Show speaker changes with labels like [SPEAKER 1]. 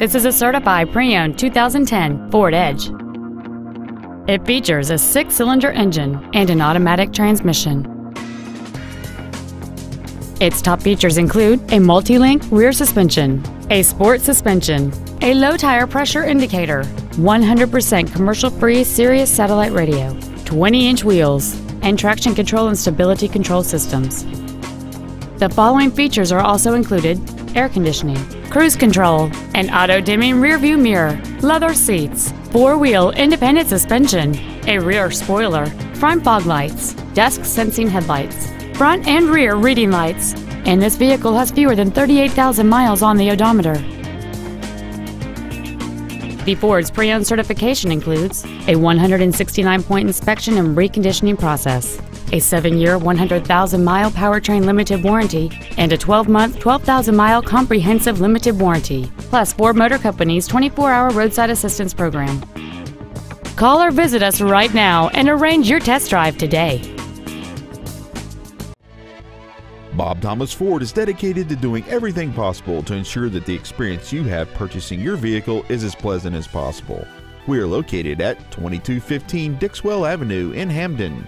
[SPEAKER 1] This is a certified pre-owned 2010 Ford Edge. It features a six-cylinder engine and an automatic transmission. Its top features include a multi-link rear suspension, a sport suspension, a low tire pressure indicator, 100% commercial-free Sirius satellite radio, 20-inch wheels, and traction control and stability control systems. The following features are also included air conditioning, cruise control, an auto-dimming rearview mirror, leather seats, four-wheel independent suspension, a rear spoiler, front fog lights, dusk sensing headlights, front and rear reading lights, and this vehicle has fewer than 38,000 miles on the odometer. The Ford's pre-owned certification includes a 169-point inspection and reconditioning process, a 7-year, 100,000-mile powertrain limited warranty, and a 12-month, 12,000-mile comprehensive limited warranty, plus Ford Motor Company's 24-hour roadside assistance program. Call or visit us right now and arrange your test drive today.
[SPEAKER 2] Bob Thomas Ford is dedicated to doing everything possible to ensure that the experience you have purchasing your vehicle is as pleasant as possible. We are located at 2215 Dixwell Avenue in Hamden.